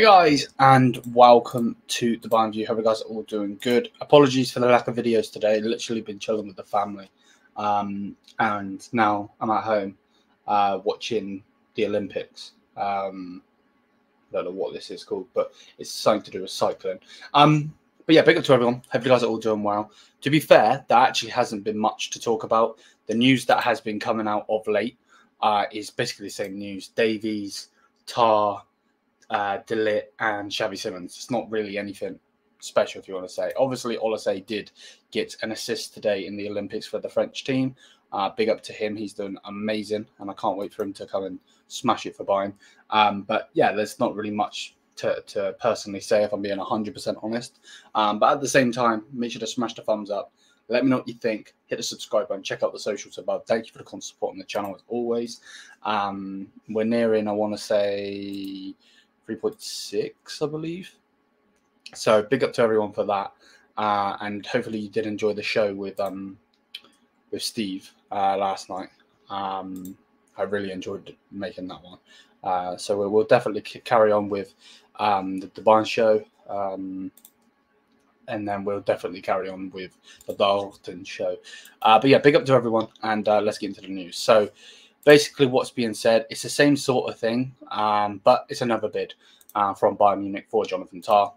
Hey guys, and welcome to the Bayern View. Hope you guys are all doing good. Apologies for the lack of videos today. Literally been chilling with the family, um, and now I'm at home uh, watching the Olympics. Um, I don't know what this is called, but it's something to do with cycling. Um, but yeah, big up to everyone. Hope you guys are all doing well. To be fair, there actually hasn't been much to talk about. The news that has been coming out of late uh, is basically the same news. Davies, Tah uh, De Ligt, and Xavi Simons. It's not really anything special, if you want to say. Obviously, Olise did get an assist today in the Olympics for the French team. Uh, big up to him. He's done amazing, and I can't wait for him to come and smash it for Bayern. Um, but yeah, there's not really much to, to personally say if I'm being 100% honest. Um, but at the same time, make sure to smash the thumbs up. Let me know what you think. Hit the subscribe button. Check out the socials above. Thank you for the constant support on the channel as always. Um, we're nearing, I want to say, 3.6, I believe. So big up to everyone for that. Uh, and hopefully you did enjoy the show with um with Steve uh, last night. Um, I really enjoyed making that one. Uh, so we will definitely carry on with um, the, Bayern show. Um, and then we'll definitely carry on with the Dalton show. Uh, but yeah, big up to everyone, and uh, let's get into the news. So, basically what's being said. It's the same sort of thing, um, but it's another bid uh, from Bayern Munich for Jonathan Tah.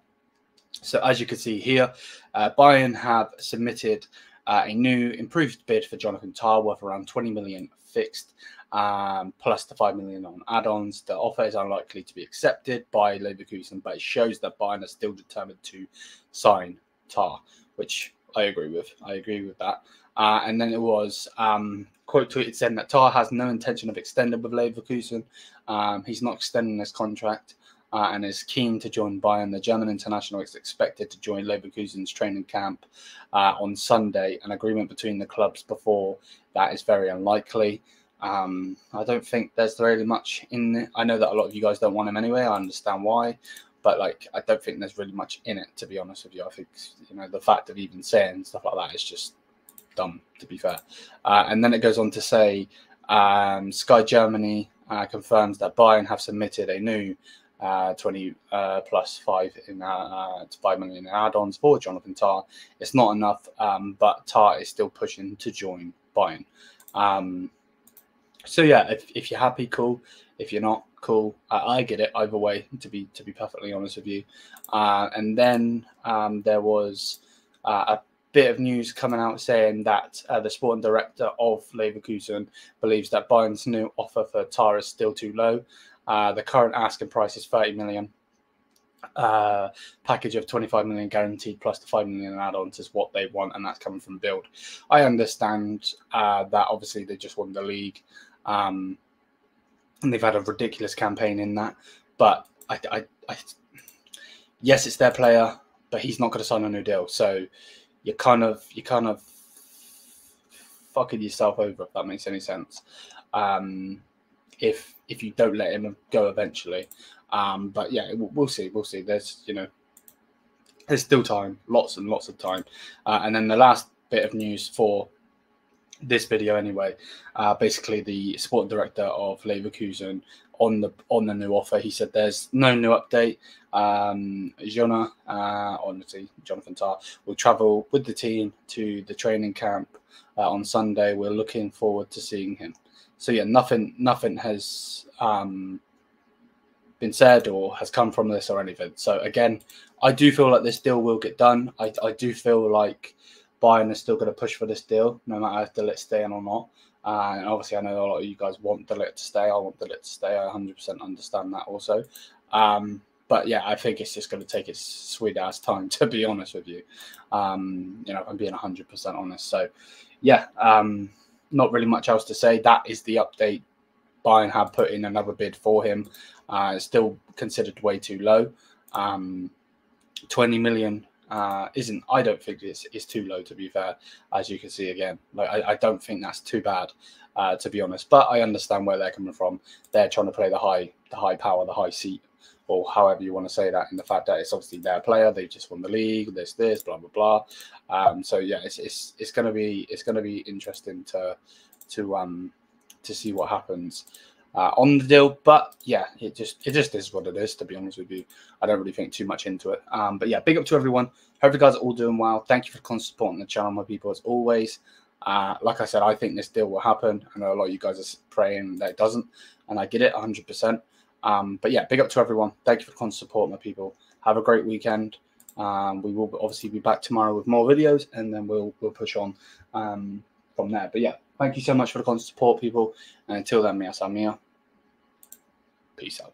So as you can see here, uh, Bayern have submitted uh, a new improved bid for Jonathan Tah worth around 20 million fixed, um, plus the 5 million on add-ons. The offer is unlikely to be accepted by Leverkusen, but it shows that Bayern are still determined to sign Tah, which I agree with. I agree with that. Uh, and then it was um, quote tweeted saying that Tah has no intention of extending with Leverkusen. Um, he's not extending his contract uh, and is keen to join Bayern. The German international is expected to join Leverkusen's training camp uh, on Sunday. An agreement between the clubs before that is very unlikely. Um, I don't think there's really much in it. I know that a lot of you guys don't want him anyway. I understand why but like I don't think there's really much in it to be honest with you. I think you know the fact of even saying stuff like that is just dumb to be fair. Uh, and then it goes on to say um, Sky Germany uh, confirms that Bayern have submitted a new uh, 20 uh, plus five in uh, uh, 5 million add-ons for Jonathan Tah. It's not enough, um, but Tah is still pushing to join Bayern. Um, so yeah, if, if you're happy, cool. If you're not, cool. I get it either way. To be to be perfectly honest with you. Uh, and then um, there was uh, a bit of news coming out saying that uh, the sporting director of Leverkusen believes that Bayern's new offer for Tah is still too low. Uh, the current asking price is 30 million. Uh, package of 25 million guaranteed plus the 5 million add-ons is what they want, and that's coming from Bild. I understand uh, that obviously they just won the league. Um, and they've had a ridiculous campaign in that. But I, I, I yes, it's their player, but he's not going to sign a new deal. So you're kind of you kind of fucking yourself over if that makes any sense. Um, if if you don't let him go eventually, um, but yeah, we'll see. We'll see. There's you know there's still time, lots and lots of time. Uh, and then the last bit of news for this video anyway. Uh, basically, the sporting director of Leverkusen on the on the new offer, he said there's no new update. Um, Jonah, uh, honestly, Jonathan Tah will travel with the team to the training camp uh, on Sunday. We're looking forward to seeing him. So yeah, nothing nothing has um, been said or has come from this or anything. So again, I do feel like this deal will get done. I, I do feel like Bayern is still going to push for this deal, no matter if De Ligt staying or not. Uh, and obviously, I know a lot of you guys want De Ligt to stay. I want De Ligt to stay. I 100% understand that also. Um, but yeah, I think it's just going to take its sweet ass time, to be honest with you. Um, you know, I'm being 100% honest. So, yeah, um, not really much else to say. That is the update. Bayern have put in another bid for him. Uh, it's still considered way too low. Um, 20 million uh, isn't. I don't think it's, it's too low to be fair. As you can see again, like I, I don't think that's too bad, uh, to be honest. But I understand where they're coming from. They're trying to play the high, the high power, the high seat, or however you want to say that. In the fact that it's obviously their player, they just won the league. This, this, blah blah blah. Um, so yeah, it's it's it's gonna be it's gonna be interesting to to um to see what happens. Uh, on the deal. But yeah, it just it just is what it is. To be honest with you, I don't really think too much into it. Um, but yeah, big up to everyone. Hope you guys are all doing well. Thank you for constant supporting the channel, my people, as always. Uh, like I said, I think this deal will happen. I know a lot of you guys are praying that it doesn't, and I get it 100%. Um, but yeah, big up to everyone. Thank you for the constant support, my people. Have a great weekend. Um, we will obviously be back tomorrow with more videos, and then we'll we'll push on um, from there. But yeah, thank you so much for the constant support, people. And until then, me, Mia. Peace out.